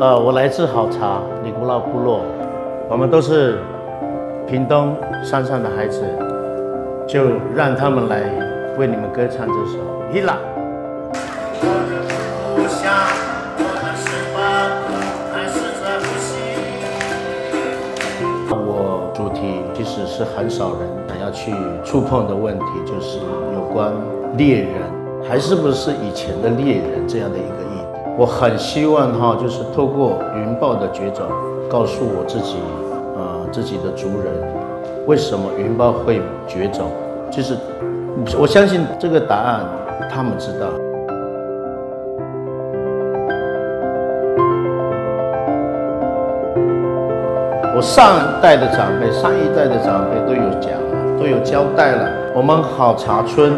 呃，我来自好茶里古老部落，我们都是屏东山上的孩子，就让他们来为你们歌唱这首《伊朗》。我主题其实是很少人想要去触碰的问题，就是有关猎人还是不是以前的猎人这样的一个。我很希望哈，就是透过云豹的绝种，告诉我自己，呃，自己的族人为什么云豹会绝种。就是我相信这个答案，他们知道。我上一代的长辈、上一代的长辈都有讲了，都有交代了。我们好茶村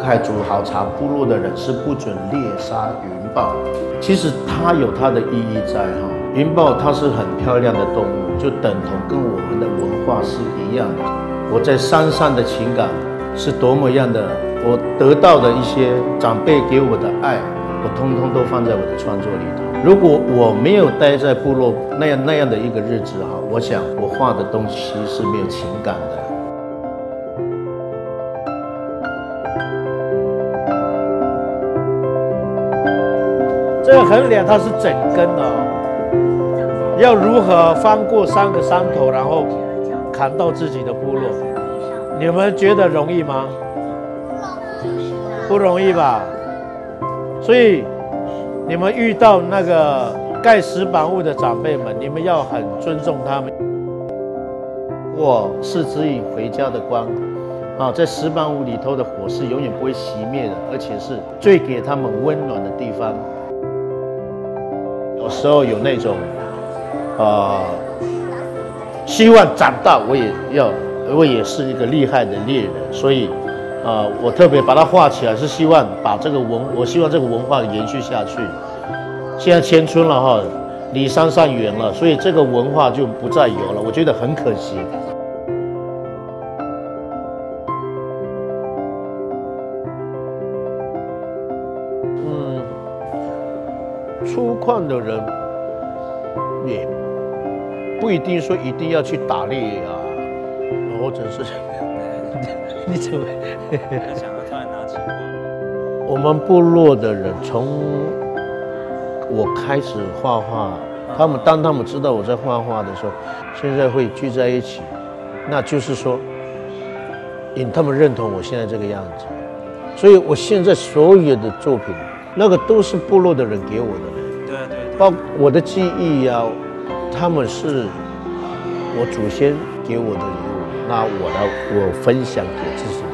卢卢凯族好茶部落的人是不准猎杀云豹。其实它有它的意义在哈，云豹它是很漂亮的动物，就等同跟我们的文化是一样的。我在山上的情感是多么样的，我得到的一些长辈给我的爱，我通通都放在我的创作里头。如果我没有待在部落那样那样的一个日子哈，我想我画的东西是没有情感的。这个横梁它是整根的，哦要如何翻过三个山头，然后砍到自己的部落？你们觉得容易吗？不容易吧？所以。你们遇到那个盖石板屋的长辈们，你们要很尊重他们。我是指引回家的光，啊，在石板屋里头的火是永远不会熄灭的，而且是最给他们温暖的地方。有时候有那种，啊，希望长大我也要，我也是一个厉害的猎人，所以。啊，我特别把它画起来，是希望把这个文，我希望这个文化延续下去。现在迁村了哈，离山上远了，所以这个文化就不再有了，我觉得很可惜。粗犷的人也不一定说一定要去打猎啊，或者是。你怎么想要突然拿起画？我们部落的人从我开始画画，他们当他们知道我在画画的时候，现在会聚在一起，那就是说，引他们认同我现在这个样子。所以我现在所有的作品，那个都是部落的人给我的。对对。包我的记忆呀，他们是我祖先给我的礼物。那我来，我分享给自己。